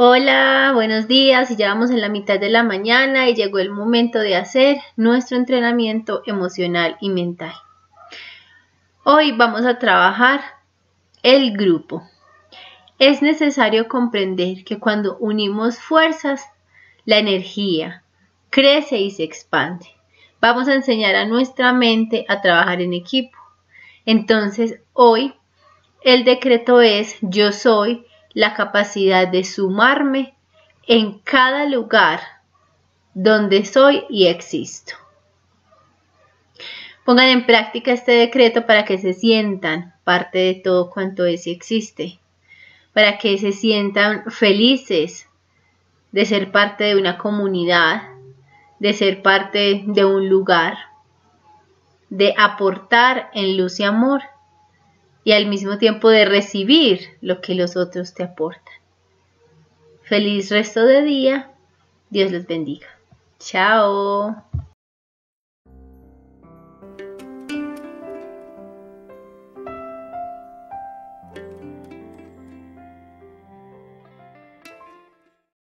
Hola, buenos días. Ya vamos en la mitad de la mañana y llegó el momento de hacer nuestro entrenamiento emocional y mental. Hoy vamos a trabajar el grupo. Es necesario comprender que cuando unimos fuerzas, la energía crece y se expande. Vamos a enseñar a nuestra mente a trabajar en equipo. Entonces, hoy el decreto es yo soy la capacidad de sumarme en cada lugar donde soy y existo. Pongan en práctica este decreto para que se sientan parte de todo cuanto es y existe, para que se sientan felices de ser parte de una comunidad, de ser parte de un lugar, de aportar en luz y amor y al mismo tiempo de recibir lo que los otros te aportan. Feliz resto de día. Dios los bendiga. Chao.